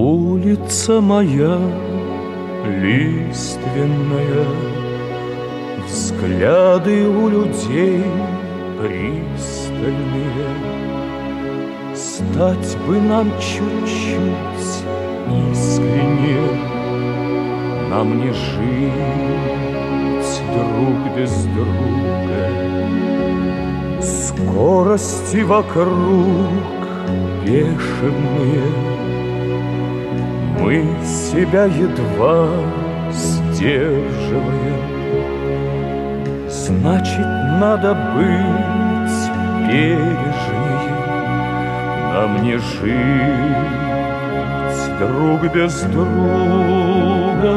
Улица моя лиственная, Взгляды у людей пристальные. Стать бы нам чуть-чуть искренне, Нам не жить друг без друга. Скорости вокруг бешеные, Себя едва сдерживаем. Значит, надо быть бережнее, Нам не жить друг без друга.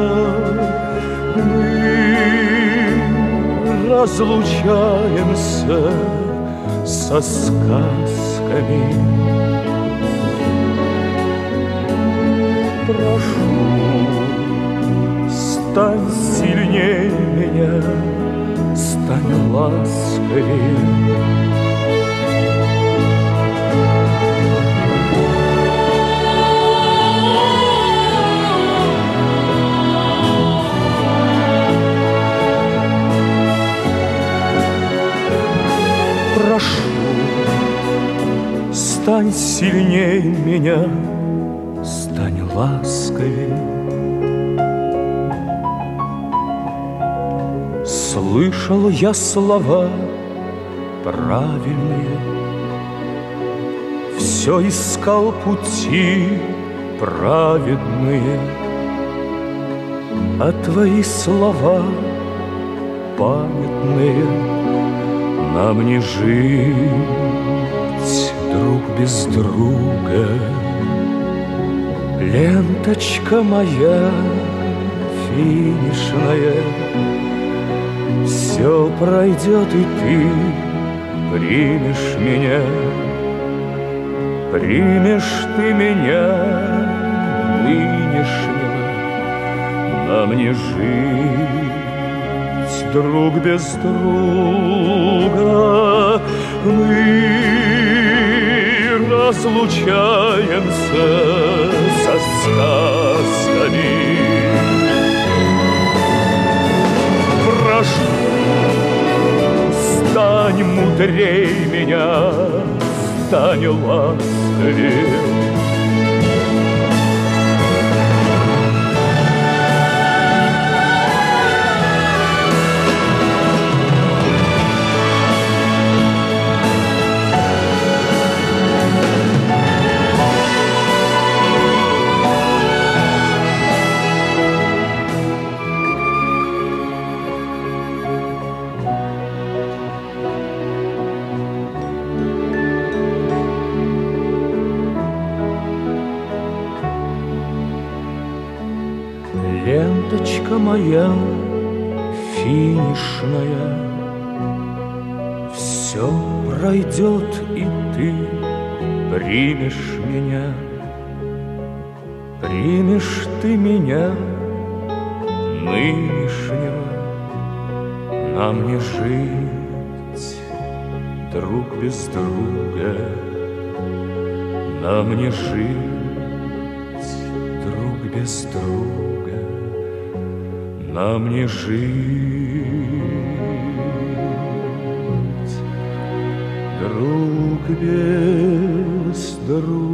Мы разлучаемся со сказками. Прошу, стань сильнее меня, стань ласковее. Прошу, стань сильнее меня, стань ласковее. Слышал я слова правильные, Все искал пути праведные, А твои слова памятные Нам не жить друг без друга. Ленточка моя финишная, Все пройдет, и ты примешь меня, Примешь ты меня нынешнего, Нам не жить друг без друга. Мы разлучаемся со сказками. Прошу, стань мудрей меня, стань ласковее. Ленточка моя финишная, Все пройдет, и ты примешь меня. Примешь ты меня нынешнего, Нам не жить друг без друга, Нам не жить друг без друга, Нам не жить друг без друга.